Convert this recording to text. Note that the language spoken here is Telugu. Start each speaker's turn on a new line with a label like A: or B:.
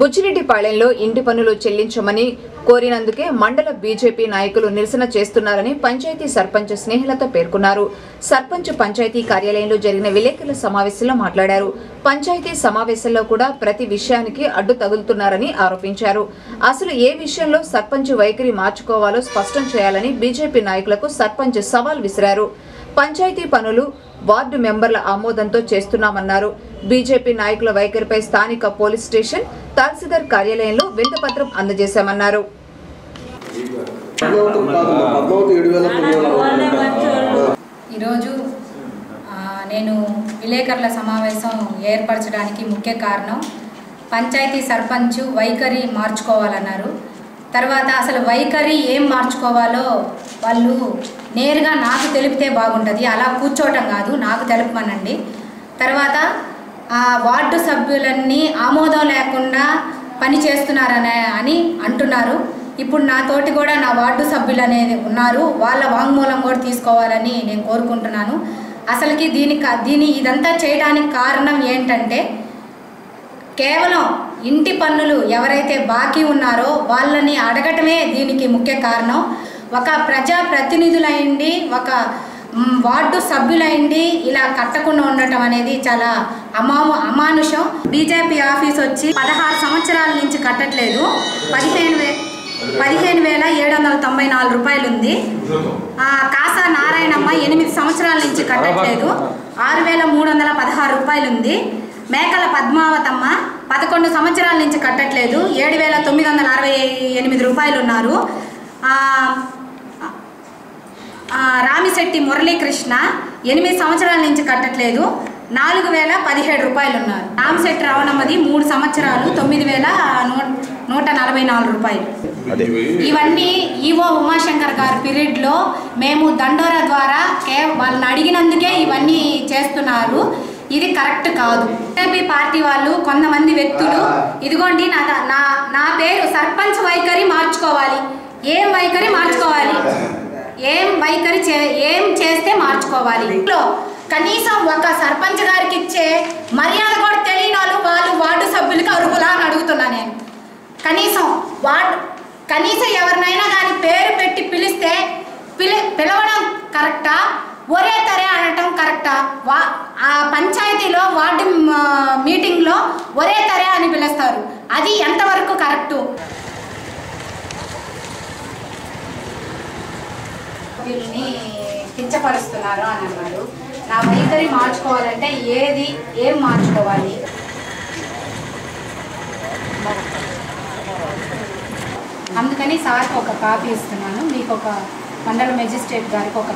A: బుచ్చిరెడ్డిపాళెంలో ఇంటి పన్నులు చెల్లించమని కోరినందుకే మండల బీజేపీ నాయకులు నిరసన చేస్తున్నారని పంచాయతీ సర్పంచ్ స్నేహలత పేర్కొన్నారు. సర్పంచ్ పంచాయతీ కార్యాలయంలో జరిగిన విలేకరుల సమావేశంలో మాట్లాడారు. పంచాయతీ సమావేశంలో కూడా ప్రతి విషయానికి అడ్డు తగులుతున్నారని ఆరోపించారు. అసలు ఏ విషయంలో సర్పంచ్ వైఖరి మార్చుకోవాలో స్పష్టం చేయాలని బీజేపీ నాయకులకు సర్పంచ్ సవాల్ విసిరారు. పంచాయతీ పనులు వార్డు మెంబర్ల ఆమోదంతో చేస్తున్నామన్నారు. బీజేపీ నాయకుల వైఖరిపై స్థానిక పోలీస్ స్టేషన్ తహసీల్దార్ కార్యాలయంలో వింతపత్రం అందజేశామన్నారు.
B: ఈరోజు నేను విలేకరుల సమావేశం ఏర్పరచడానికి ముఖ్య కారణం పంచాయతీ సర్పంచ్ వైఖరి మార్చుకోవాలన్నారు. తర్వాత అసలు వైఖరి ఏం మార్చుకోవాలో వాళ్ళు నేరుగా నాకు తెలిపితే బాగుంటుంది అలా కూర్చోవటం కాదు నాకు తెలుపమనండి. తర్వాత ఆ వార్డు సభ్యులన్నీ ఆమోదం లేకుండా పని చేస్తున్నారనే అని అంటున్నారు. ఇప్పుడు నా తోటి కూడా నా వార్డు సభ్యులు అనేది ఉన్నారు. వాళ్ళ వాంగ్మూలం కూడా తీసుకోవాలని నేను కోరుకుంటున్నాను. అసలుకి దీనికి దీని ఇదంతా చేయడానికి కారణం ఏంటంటే కేవలం ఇంటి పన్నులు ఎవరైతే బాకీ ఉన్నారో వాళ్ళని అడగటమే దీనికి ముఖ్య కారణం. ఒక ప్రజా ప్రతినిధులైండి ఒక వార్డు సభ్యులైండి ఇలా కట్టకుండా ఉండటం అనేది చాలా అమాము అమానుషం. బీజేపీ ఆఫీస్ వచ్చి పదహారు సంవత్సరాల నుంచి కట్టట్లేదు. పదిహేను వే పదిహేను వేల ఏడు వందల తొంభై నాలుగు రూపాయలు ఉంది కాసా నారాయణమ్మ ఎనిమిది సంవత్సరాల నుంచి కట్టట్లేదు. ఆరు వేల మూడు వందల పదహారు రూపాయలు ఉంది మేకల పద్మావతమ్మ పదకొండు సంవత్సరాల నుంచి కట్టట్లేదు. ఏడు వేల తొమ్మిది వందల అరవై ఎనిమిది రూపాయలు ఉన్నారు రామిశెట్టి మురళీకృష్ణ ఎనిమిది సంవత్సరాల నుంచి కట్టట్లేదు. నాలుగు వేల పదిహేడు రూపాయలు ఉన్నారు రామిశెట్టి రావణమ్మది మూడు సంవత్సరాలు తొమ్మిది వేల నూట నలభై నాలుగు రూపాయలు. ఇవన్నీ ఈవో ఉమాశంకర్ గారి పీరియడ్లో మేము దండోరా ద్వారా కే వాళ్ళని అడిగినందుకే ఇవన్నీ చేస్తున్నారు. ఇది కరెక్ట్ కాదు. బీజేపీ పార్టీ వాళ్ళు కొంతమంది వ్యక్తులు ఇదిగోండి నా నా పేరు సర్పంచ్ వైఖరి మార్చుకోవాలి. ఏం వైఖరి మార్చుకోవాలి? వైఖరి ఏం చేస్తే మార్చుకోవాలి? ఇంట్లో కనీసం ఒక సర్పంచ్ గారికి ఇచ్చే మర్యాద కూడా తెలియని వాళ్ళు వాళ్ళు వార్డు సభ్యులకి అర్హులా అని అడుగుతున్నా నేను. కనీసం వార్డు కనీసం ఎవరినైనా దాని పేరు పెట్టి పిలిస్తే పిలి పిలవడం కరెక్టా? ఒరే తరే అనటం కరెక్టా? వా ఆ పంచాయతీలో వార్డు మీటింగ్లో ఒరే తరే అని పిలుస్తారు. అది ఎంతవరకు కరెక్టు? సభ్యుల్ని కించపరుస్తున్నారు అని అన్నారు. నా వైఖరి మార్చుకోవాలంటే ఏది ఏం మార్చుకోవాలి? అందుకని సార్కి ఒక కాపీ ఇస్తున్నాను. మీకు ఒక మండల మెజిస్ట్రేట్ గారికి ఒక